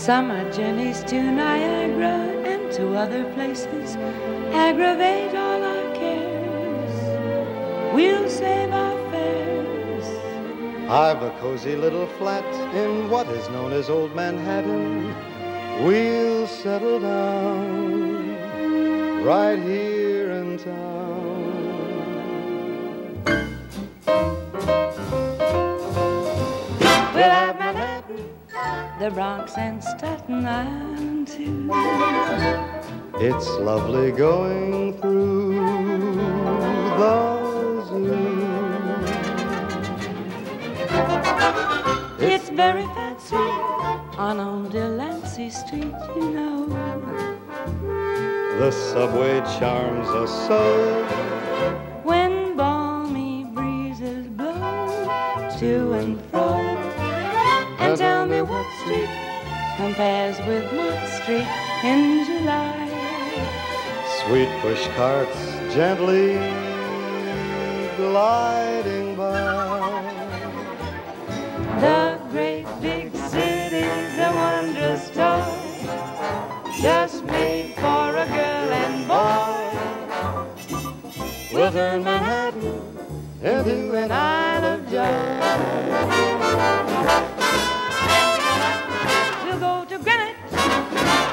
Summer journeys to Niagara and to other places aggravate all our cares. We'll save our fares. I've a cozy little flat in what is known as Old Manhattan. We'll settle down right here in town. We'll have the Bronx, and Staten Island too. It's lovely going through the zoo. It's very fancy on old Delancey Street, you know. The subway charms us so. When balmy breezes blow to and fro, and tell me what street compares with Mott Street in July. Sweet push carts gently gliding by. The great big city's a wondrous toy, just made for a girl and boy. We'll turn Manhattan into an isle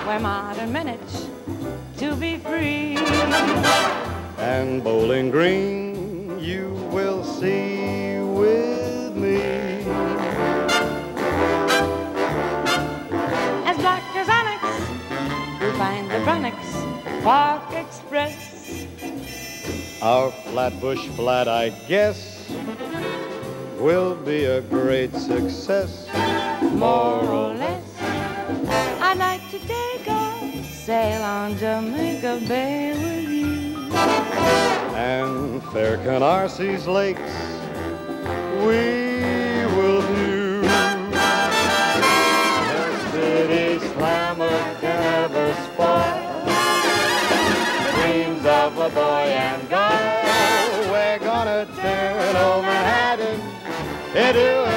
where modern minutes to be free. And Bowling Green, you will see with me. As black as onyx, we find the Bronx Park Express. Our Flatbush flat, I guess, will be a great success. More sail on Jamaica Bay with you. And fair Canarsie's lakes, we will view. The city's glamour never spoil dreams of a boy and girl. We're gonna turn old Manhattan into